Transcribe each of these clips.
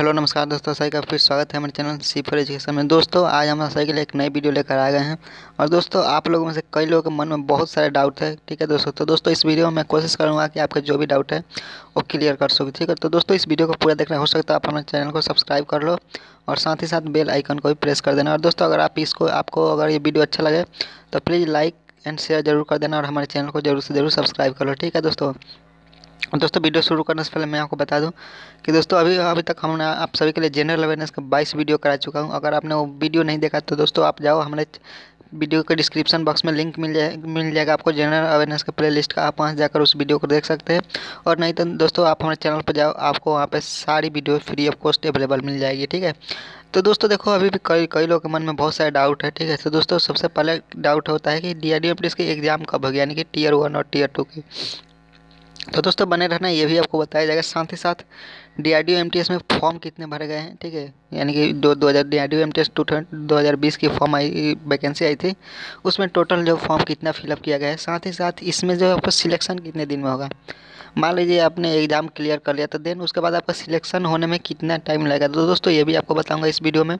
Hello, नमस्कार दोस्तों सही का फिर स्वागत है हमारे चैनल सी फॉर एजुकेशन में। दोस्तों, आज हम लिए एक नई वीडियो लेकर आ गए हैं। और दोस्तों, आप लोगों में से कई लोगों के मन में बहुत सारे डाउट है, ठीक है दोस्तों? तो दोस्तों, इस वीडियो में मैं कोशिश करूँगा कि आपका जो भी डाउट है, वो क्लियर कर सको, ठीक है? तो दोस्तों, इस वीडियो को पूरा देखना हो सकता है, आप हमारे चैनल को सब्सक्राइब कर लो और साथ ही साथ बेल आइकन को भी प्रेस कर देना। और दोस्तों, अगर आप इसको, आपको अगर ये वीडियो अच्छा लगे तो प्लीज़ लाइक एंड शेयर ज़रूर कर देना और हमारे चैनल को ज़रूर से ज़रूर सब्सक्राइब कर लो, ठीक है दोस्तों? दोस्तों, वीडियो शुरू करने से पहले मैं आपको बता दूँ कि दोस्तों, अभी अभी तक हमने आप सभी के लिए जनरल अवेयरनेस का 22 वीडियो करा चुका हूँ। अगर आपने वो वीडियो नहीं देखा तो दोस्तों, आप जाओ, हमारे वीडियो के डिस्क्रिप्शन बॉक्स में लिंक मिल जाए, मिल जाएगा आपको जनरल अवेयरनेस के प्ले का। आप वहाँ जाकर उस वीडियो को देख सकते हैं। और नहीं तो दोस्तों, आप हमारे चैनल पर जाओ, आपको वहाँ पर सारी video free of cost available मिल जाएगी, ठीक है? तो दोस्तों, देखो, अभी भी कई कई लोगों के मन में बहुत सारे डाउट है, ठीक है? तो दोस्तों, सबसे पहले डाउट होता है कि डी आर डी की एग्ज़ाम कब होगी, यानी कि टीयर वन और टीयर टू की। तो दोस्तों बने रहना, ये भी आपको बताया जाएगा। साथ ही साथ D R D M T S में फॉर्म कितने भरे गए हैं, ठीक है? यानी कि दो दो हज़ार D R D M T S two दो हज़ार बीस की फॉर्म आई वैकेंसी आई थी। उसमें टोटल जो फॉर्म कितना फिलअप किया गया है, साथ ही साथ इसमें जो आपका सिलेक्शन कितने दिन में होगा? मान लीजिए आपने एग्ज़ाम क्लियर कर लिया तो देन उसके बाद आपका सिलेक्शन होने में कितना टाइम लगेगा? तो दोस्तों ये भी आपको बताऊँगा इस वीडियो में।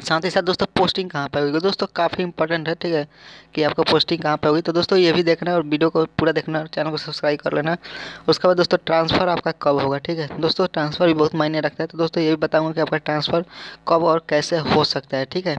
साथ ही साथ दोस्तों पोस्टिंग कहाँ पर होगी? दोस्तों, काफ़ी इंपॉर्टेंट है, ठीक है? कि आपका पोस्टिंग कहाँ पर होगी? तो दोस्तों, ये भी देखना और वीडियो को पूरा देखना चैनल को सब्सक्राइब कर लेना। उसके बाद दोस्तों ट्रांसफ़र आपका कब होगा, ठीक है? दोस्तों ट्रांसफ़र भी बहुत मायने रखता है। तो दोस्तों, ये भी बताऊँगा कि आपका ट्रांसफ़र कब और कैसे हो सकता है, ठीक है?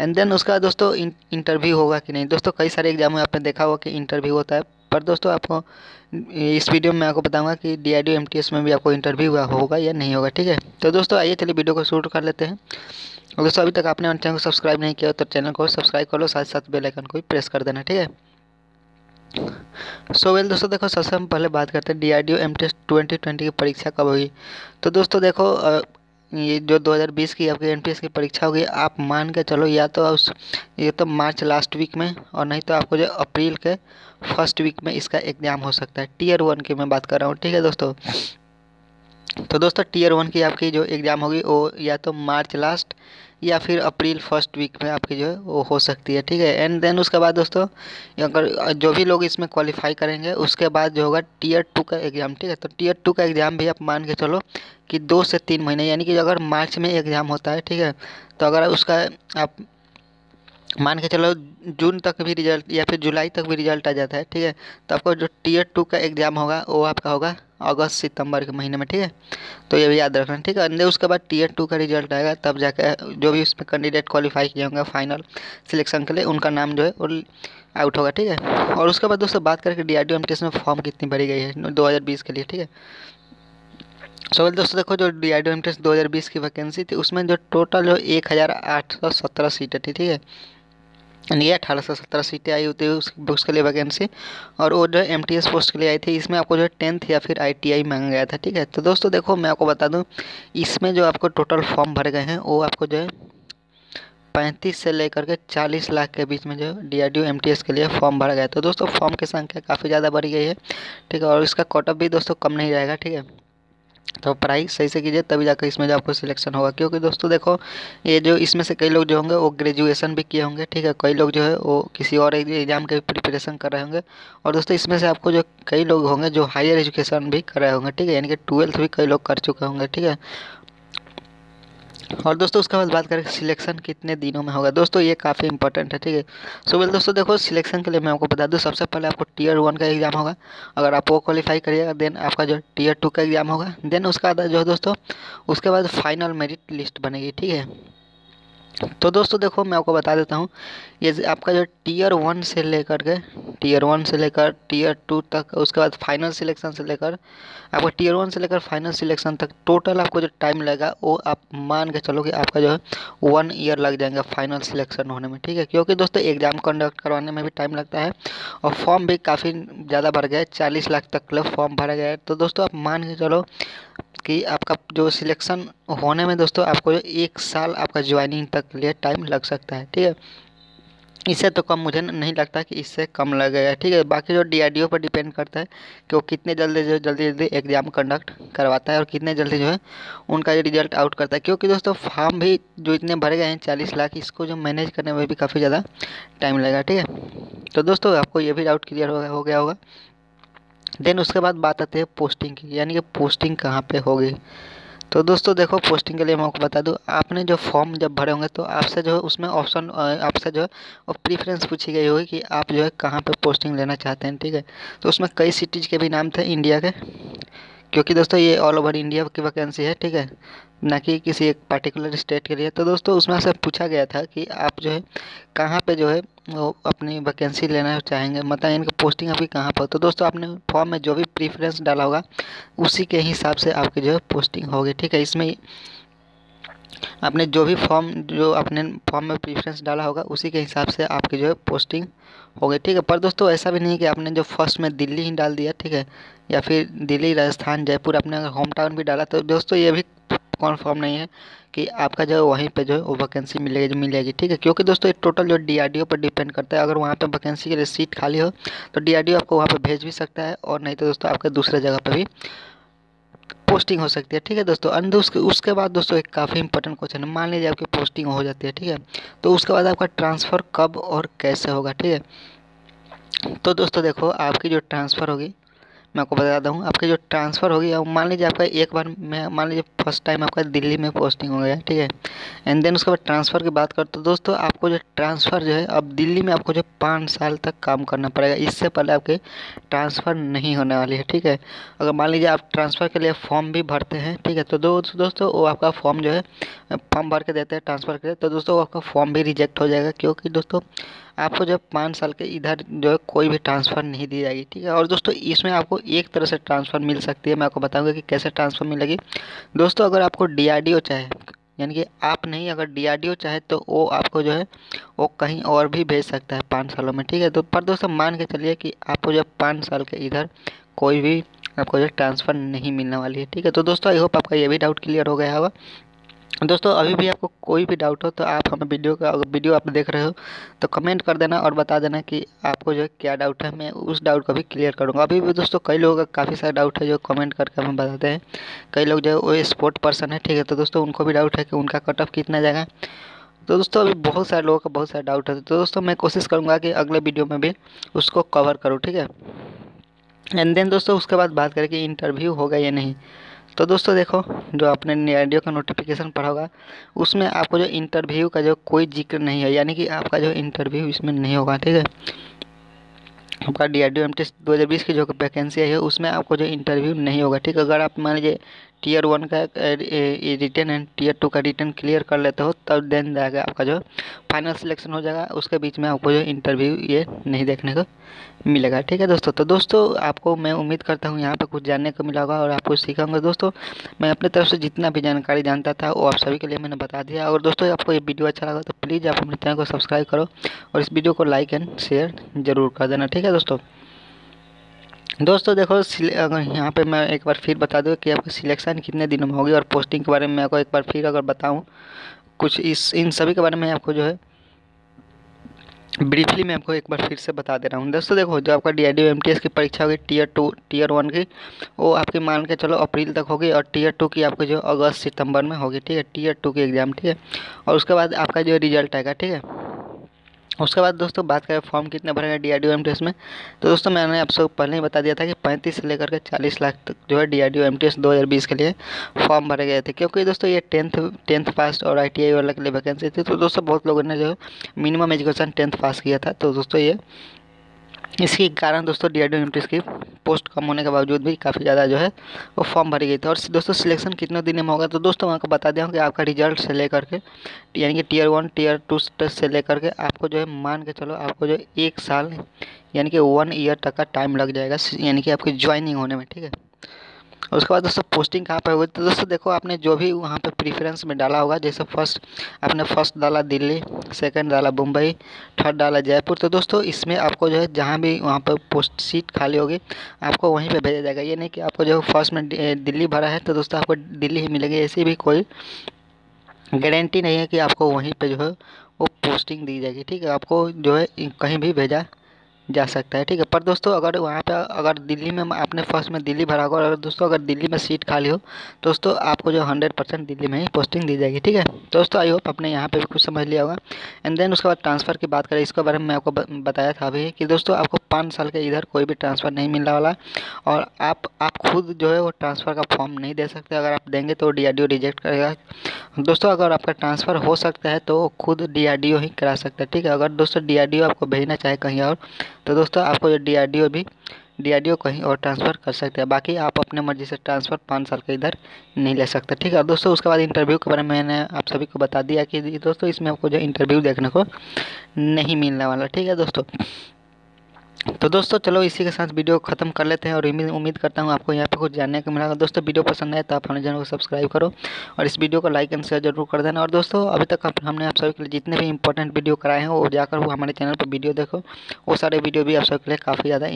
एंड देन उसका दोस्तों इंटरव्यू होगा कि नहीं? दोस्तों, कई सारे एग्ज़ाम में आपने देखा होगा कि इंटरव्यू होता है। पर दोस्तों, आपको, इस वीडियो में आपको बताऊँगा कि डी आई में भी आपको इंटरव्यू होगा या नहीं होगा, ठीक है? तो दोस्तों, आइए चलिए वीडियो को शूट कर लेते हैं। और दोस्तों अभी तक आपने हमारे चैनल को सब्सक्राइब नहीं किया तो चैनल को सब्सक्राइब कर लो साथ साथ बेल आइकन को भी प्रेस कर देना ठीक है? सो so, वेल दोस्तों देखो सबसे हम पहले बात करते हैं D R D O M test twenty twenty की परीक्षा कब होगी? तो दोस्तों देखो ये जो 2020 की आपकी एन की परीक्षा होगी आप मान के चलो या तो उस ये तो मार्च लास्ट वीक में और नहीं तो आपको जो अप्रैल के फ़र्स्ट वीक में इसका एग्ज़ाम हो सकता है। टीयर वन की मैं बात कर रहा हूँ ठीक है दोस्तों? तो दोस्तों टीयर वन की आपकी जो एग्ज़ाम होगी वो या तो मार्च लास्ट या फिर अप्रैल फ़र्स्ट वीक में आपकी जो है वो हो सकती है, ठीक है? एंड देन उसके बाद दोस्तों, अगर, जो भी लोग इसमें क्वालिफाई करेंगे, उसके बाद जो होगा टीयर टू का एग्ज़ाम ठीक है? तो टीयर टू का एग्ज़ाम भी आप मान के चलो कि दो से तीन महीने, यानी कि अगर मार्च में एग्ज़ाम होता है, ठीक है? तो अगर उसका आप मान के चलो जून तक भी रिज़ल्ट या फिर जुलाई तक भी रिज़ल्ट आ जाता है, ठीक है? तो आपको जो टीयर टू का एग्ज़ाम होगा, वो आपका होगा अगस्त, सितंबर के महीने में, ठीक है? तो ये भी याद रखना, ठीक है? अंदर उसके बाद टीयर टू का रिज़ल्ट आएगा, तब जाकर जो भी उसमें कैंडिडेट क्वालिफाई किए होंगे फाइनल सिलेक्शन के लिए, उनका नाम जो है, वो आउट होगा, ठीक है? और उसके बाद दोस्तों, बात करके डी आर डी में फॉर्म कितनी भरी गई है, दो हज़ार बीस के लिए, ठीक है? सो दोस्तों, देखो जो डी आई डी दो हज़ार बीस की वैकेंसी थी, उसमें जो टोटल जो एक हज़ार आठ सौ सत्रह सीटें थी, ठीक है? ये अठारह सौ सत्रह सीटें आई होती है उस, उसके लिए वैकेंसी और वो जो एम टी एस पोस्ट के लिए आई थी इसमें आपको जो है टेंथ या फिर आई टी आई मांगा गया था ठीक है? तो दोस्तों देखो मैं आपको बता दूँ इसमें जो आपको टोटल फॉर्म भरे गए हैं वो आपको जो है पैंतीस से लेकर के चालीस लाख के बीच में जो D R D M T S के लिए फॉर्म भरा गया तो दोस्तों फॉर्म की संख्या काफ़ी ज़्यादा बढ़ गई है ठीक है? और इसका कॉटअप भी दोस्तों कम नहीं रहेगा ठीक है? तो पढ़ाई सही से कीजिए, तभी जाकर इसमें जो आपको सिलेक्शन होगा। क्योंकि दोस्तों देखो, ये जो इसमें से कई लोग जो होंगे, वो ग्रेजुएशन भी किए होंगे, ठीक है? कई लोग जो है, वो किसी और एग्ज़ाम के प्रिपरेशन कर रहे होंगे। और दोस्तों, इसमें से आपको जो कई लोग होंगे, जो हायर एजुकेशन भी कर रहे होंगे, ठीक है? यानी कि ट्वेल्थ भी कई लोग कर चुके होंगे, ठीक है? और दोस्तों, उसके बाद बात करें सिलेक्शन कितने दिनों में होगा। दोस्तों, ये काफ़ी इंपॉर्टेंट है, ठीक है? सो वेल दोस्तों, देखो सिलेक्शन के लिए मैं आपको बता दूँ, सबसे पहले आपको टीयर वन का एग्ज़ाम होगा। अगर आप वो क्वालिफाई करिएगा देन आपका जो टीयर टू का एग्ज़ाम होगा देन उसका जो है दोस्तों, उसके बाद फाइनल मेरिट लिस्ट बनेगी, ठीक है? तो दोस्तों देखो, मैं आपको बता देता हूँ। ये आपका जो टीयर वन से लेकर के टीयर वन से लेकर टीयर टू तक, उसके बाद फाइनल सिलेक्शन से लेकर, आपका टीयर वन से लेकर फाइनल सिलेक्शन तक टोटल आपको जो टाइम लगेगा, वो आप मान के चलो कि आपका जो है वन ईयर लग जाएगा फाइनल सिलेक्शन होने में, ठीक है? क्योंकि दोस्तों एग्ज़ाम कंडक्ट करवाने में भी टाइम लगता है और फॉर्म भी काफ़ी ज़्यादा भर गया है, चालीस लाख तक फॉर्म भरा गया है। तो दोस्तों आप मान के चलो कि आपका जो सिलेक्शन होने में दोस्तों आपको एक साल आपका ज्वाइनिंग तक लिए टाइम लग सकता है, ठीक है? इससे तो कम मुझे नहीं लगता कि इससे कम लगेगा, ठीक है? बाकी जो डीआरडीओ पर डिपेंड करता है कि वो कितने जल्दी जो जल्दी जल्दी एग्ज़ाम कंडक्ट करवाता है और कितने जल्दी जो है उनका जो रिज़ल्ट आउट करता है। क्योंकि दोस्तों फॉर्म भी जो इतने भरे गए हैं, चालीस लाख, इसको जो मैनेज करने में भी काफ़ी ज़्यादा टाइम लगेगा, ठीक है? तो दोस्तों आपको ये भी डाउट क्लियर हो गया होगा देन उसके बाद बात आती है पोस्टिंग की, यानी कि पोस्टिंग कहाँ पे होगी। तो दोस्तों देखो पोस्टिंग के लिए मैं आपको बता दूँ, आपने जो फॉर्म जब भरे होंगे तो आपसे जो है उसमें ऑप्शन आपसे जो है वो प्रीफ्रेंस पूछी गई होगी कि आप जो है कहाँ पे पोस्टिंग लेना चाहते हैं, ठीक है? तो उसमें कई सिटीज़ के भी नाम थे इंडिया के। क्योंकि दोस्तों ये ऑल ओवर इंडिया की वैकेंसी है, ठीक है? ना कि किसी एक पर्टिकुलर स्टेट के लिए। तो दोस्तों उसमें से पूछा गया था कि आप जो है, कहाँ पे जो है, वो अपनी वैकेंसी लेना चाहेंगे? मतलब इनकी पोस्टिंग अभी कहाँ पर तो दोस्तों आपने फॉर्म में जो भी प्रीफ्रेंस डाला होगा, उसी के हिसाब से आपकी जो है पोस्टिंग होगी, ठीक है? इसमें आपने जो भी फॉर्म जो अपने फॉर्म में प्रीफरेंस डाला होगा, उसी के हिसाब से आपकी जो है पोस्टिंग होगी, ठीक है? पर दोस्तों, ऐसा भी नहीं कि आपने जो फ़र्स्ट में दिल्ली ही डाल दिया, ठीक है? या फिर दिल्ली, राजस्थान, जयपुर अपने अगर होम टाउन भी डाला तो दोस्तों, ये भी कॉन्फर्म नहीं है कि आपका जो है वहीं पे जो है वो वैकेंसी मिलेगी मिलेगी, ठीक है? क्योंकि दोस्तों, ये टोटल जो डीआरडीओ पर डिपेंड करता है। अगर वहाँ पे वैकेंसी के लिए सीट खाली हो तो डीआरडीओ आपको वहाँ पे भेज भी सकता है, और नहीं तो दोस्तों, आपके दूसरे जगह पर भी पोस्टिंग हो सकती है, ठीक है दोस्तों? अंदर उसके उसके बाद दोस्तों एक काफ़ी इंपॉर्टेंट क्वेश्चन है। मान लीजिए आपकी पोस्टिंग हो जाती है, ठीक है? तो उसके बाद आपका ट्रांसफ़र कब और कैसे होगा, ठीक है? तो दोस्तों देखो, आपकी जो ट्रांसफ़र होगी मैं आपको बता हूँ आपकी जो ट्रांसफ़र होगी, अब मान लीजिए आपका एक बार मैं, मान लीजिए फ़र्स्ट टाइम आपका दिल्ली में पोस्टिंग हो गया, ठीक है? एंड देन उसके बाद ट्रांसफ़र की बात करते तो दोस्तों आपको जो ट्रांसफ़र जो है, अब दिल्ली में आपको जो पाँच साल तक काम करना पड़ेगा, इससे पहले आपके ट्रांसफ़र नहीं होने वाली है, ठीक है? अगर मान लीजिए आप ट्रांसफ़र के लिए फॉर्म भी भरते हैं, ठीक है? तो दोस्तों दोस्तों वो आपका फॉर्म जो है फॉर्म भर के देते हैं ट्रांसफ़र के लिए तो दोस्तों आपका फॉर्म भी रिजेक्ट हो जाएगा, क्योंकि दोस्तों आपको जब पाँच साल के इधर जो है कोई भी ट्रांसफ़र नहीं दी जाएगी, ठीक है? और दोस्तों, इसमें आपको एक तरह से ट्रांसफ़र मिल सकती है, मैं आपको बताऊँगा कि कैसे ट्रांसफ़र मिलेगी। दोस्तों, अगर आपको डीआरडीओ चाहे, यानी कि आप नहीं, अगर डीआरडीओ चाहे तो वो आपको जो है, वो कहीं और भी भेज सकता है पाँच सालों में, ठीक है? तो पर दोस्तों, मान के चलिए कि आपको जब पाँच साल के इधर कोई भी आपको जो ट्रांसफ़र नहीं मिलने वाली है, ठीक है? तो दोस्तों आई होप आपका ये भी डाउट क्लियर हो गया होगा। दोस्तों, अभी भी आपको कोई भी डाउट हो तो आप हमें वीडियो का अगर वीडियो आप देख रहे हो तो कमेंट कर देना और बता देना कि आपको जो है क्या डाउट है। मैं उस डाउट को भी क्लियर करूँगा। अभी भी दोस्तों, कई लोगों का काफ़ी सारा डाउट है जो कमेंट करके हमें बताते हैं। कई लोग जो है, वो स्पोर्ट पर्सन है, ठीक है? तो दोस्तों, उनको भी डाउट है कि उनका कट ऑफ़ कितना जाएगा। तो दोस्तों, अभी बहुत सारे लोगों का बहुत सारे डाउट है। तो दोस्तों, मैं कोशिश करूँगा कि अगले वीडियो में भी उसको कवर करूँ, ठीक है? एंड देन दोस्तों, उसके बाद बात करें कि इंटरव्यू होगा या नहीं। तो दोस्तों देखो, जो आपने रेडियो का नोटिफिकेशन पढ़ा होगा, उसमें आपको जो इंटरव्यू का जो कोई ज़िक्र नहीं है, यानी कि आपका जो इंटरव्यू इसमें नहीं होगा, ठीक है? आपका D R D M T दो हज़ार बीस की जो वैकेंसी आई है, उसमें आपको जो इंटरव्यू नहीं होगा, ठीक है? अगर आप मान लीजिए टीयर वन का रिटर्न एंड टीयर टू का रिटर्न क्लियर कर लेते हो, तब देन जाएगा आपका जो फाइनल सिलेक्शन हो जाएगा, उसके बीच में आपको जो इंटरव्यू ये नहीं देखने को मिलेगा, ठीक है दोस्तों? तो दोस्तों, आपको मैं उम्मीद करता हूँ यहाँ पे कुछ जानने को मिला होगा और आपको सीखा होगा दोस्तों, मैं अपने तरफ़ से जितना भी जानकारी जानता था, वो आप सभी के लिए मैंने बता दिया। और दोस्तों, आपको ये वीडियो अच्छा लगा तो प्लीज़ आप अपने चैनल को सब्सक्राइब करो और इस वीडियो को लाइक एंड शेयर ज़रूर कर देना, ठीक है दोस्तों? दोस्तों देखो अगर यहाँ पे मैं एक बार फिर बता दूँ कि आपका सिलेक्शन कितने दिनों में होगी और पोस्टिंग के बारे में मैं आपको एक बार फिर अगर बताऊँ, कुछ इस, इन सभी के बारे में आपको जो है ब्रीफली मैं आपको एक बार फिर से बता दे रहा हूँ। दोस्तों देखो, जो आपका D I D M T S की परीक्षा होगी टीयर टू टीयर वन की, वो आपकी मान के चलो अप्रैल तक होगी और टीयर टू की आपकी जो अगस्त सितंबर में होगी, ठीक है? टीयर टू की एग्ज़ाम ठीक है? और उसके बाद आपका जो रिज़ल्ट आएगा, ठीक है? उसके बाद दोस्तों बात करें फॉर्म कितने भरेगा D R D O M T S में तो दोस्तों मैंने आप सब पहले ही बता दिया था कि पैंतीस से लेकर के चालीस लाख तक जो है D R D O M T S दो हज़ार बीस के लिए फॉर्म भरे गए थे। क्योंकि दोस्तों ये टेंथ टेंथ पास और आई टी आई वाला के लिए वैकेंसी थी तो दोस्तों बहुत लोगों ने जो मिनिमम एजुकेशन टेंथ पास किया था तो दोस्तों ये इसके कारण दोस्तों डी आर की पोस्ट कम होने के बावजूद भी काफ़ी ज़्यादा जो है, वो फॉर्म भरी गई थी। और दोस्तों सिलेक्शन कितने दिन में होगा? तो दोस्तों मैं आपको बता हूँ कि आपका रिज़ल्ट से लेकर के, यानी कि टीयर वन टीयर टू से लेकर के आपको जो है, मान के चलो आपको जो एक साल, यानी कि वन ईयर तक का टाइम लग जाएगा, यानी कि आपकी ज्वाइनिंग होने में, ठीक है? उसके बाद दोस्तों पोस्टिंग कहाँ पर हुई? तो दोस्तों, देखो, आपने जो भी वहाँ पे प्रीफरेंस में डाला होगा, जैसे फ़र्स्ट आपने फ़र्स्ट डाला दिल्ली सेकंड डाला मुंबई थर्ड डाला जयपुर। तो दोस्तों, इसमें आपको जो है, जहाँ भी वहाँ पर पोस्ट सीट खाली होगी, आपको वहीं पे भेजा जाएगा। ये नहीं कि आपको जो फ़र्स्ट में दिल्ली भरा है तो दोस्तों, आपको दिल्ली ही मिलेगी, ऐसी भी कोई गारंटी नहीं है कि आपको वहीं पर जो है, वो पोस्टिंग दी जाएगी। ठीक है, आपको जो है, कहीं भी भेजा जा सकता है, ठीक है। पर दोस्तों, अगर वहाँ पे, अगर दिल्ली में आपने फ़र्स्ट में दिल्ली भरा होगा और दोस्तों, अगर दिल्ली में सीट खाली हो, दोस्तों, आपको जो हंड्रेड परसेंट दिल्ली में ही पोस्टिंग दी जाएगी, ठीक है। दोस्तों आई होप आपने यहाँ पे भी कुछ समझ लिया होगा। एंड देन उसके बाद ट्रांसफ़र की बात करें, इसके बारे में मैं आपको बताया था अभी कि दोस्तों, आपको पाँच साल के इधर कोई भी ट्रांसफ़र नहीं मिलने वाला और आप आप खुद जो है वो ट्रांसफ़र का फॉर्म नहीं दे सकते। अगर आप देंगे तो डी रिजेक्ट करेगा। दोस्तों, अगर आपका ट्रांसफ़र हो सकता है तो खुद डी ही करा सकता है, ठीक है। अगर दोस्तों डी आपको भेजना चाहे कहीं और तो दोस्तों, आपको ये डी भी डीआरडीओ कहीं और ट्रांसफ़र कर सकते हैं। बाकी आप अपने मर्ज़ी से ट्रांसफ़र पाँच साल के इधर नहीं ले सकते, ठीक है? दोस्तों, उसके बाद इंटरव्यू के बारे में मैंने आप सभी को बता दिया कि दोस्तों, इसमें आपको जो इंटरव्यू देखने को नहीं मिलने वाला, ठीक है दोस्तों? तो दोस्तों, चलो इसी के साथ वीडियो ख़त्म कर लेते हैं और उम्मीद करता हूँ आपको यहाँ पे कुछ जानने को मिला दोस्तों, वीडियो पसंद आए तो आप हमारे चैनल को सब्सक्राइब करो और इस वीडियो को लाइक एंड शेयर ज़रूर कर देना। और दोस्तों, अभी तक हमने आप सभी के लिए जितने भी इंपॉर्टेंट वीडियो कराए हैं, वो जाकर वो हमारे चैनल पर वीडियो देखो। वो सारे वीडियो भी आप सभी के लिए काफ़ी ज़्यादा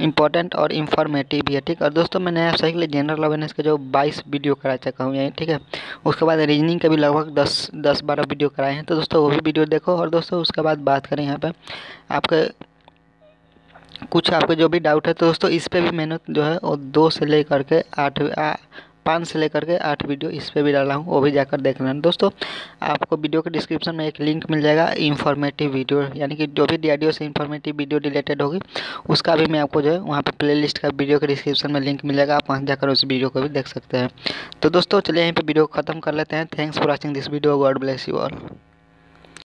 इंपॉर्टेंट और इन्फॉर्मेटिव भी है, ठीक और दोस्तों, मैंने आप सही के लिए जनरल अवेयरनेस के जो 22 वीडियो करा चुका हूँ यहीं, ठीक है? उसके बाद रीजनिंग का भी लगभग 10 10 बारह वीडियो कराए हैं। तो दोस्तों, वो भी वीडियो देखो और दोस्तों, उसके बाद बात करें यहाँ पे आपके कुछ आपके जो भी डाउट है तो दोस्तों, इस पर भी मैंने जो है वो दो से लेकर के आठ पाँच से लेकर के आठ वीडियो इस पर भी डाला हूँ, वो भी जाकर देख लेना। दोस्तों, आपको वीडियो के डिस्क्रिप्शन में एक लिंक मिल जाएगा इन्फॉर्मेटिव वीडियो यानी कि जो भी डी से इन्फॉर्मेटिव वीडियो रिलेटेड होगी, उसका भी मैं आपको जो है, वहाँ पर प्ले का वीडियो के डिस्क्रिप्शन में लिंक मिलेगा, आप वहाँ जाकर उस वीडियो को भी देख सकते हैं। तो दोस्तों, चलिए यहीं पर वीडियो ख़त्म कर लेते हैं। Thanks for watching this video God bless you all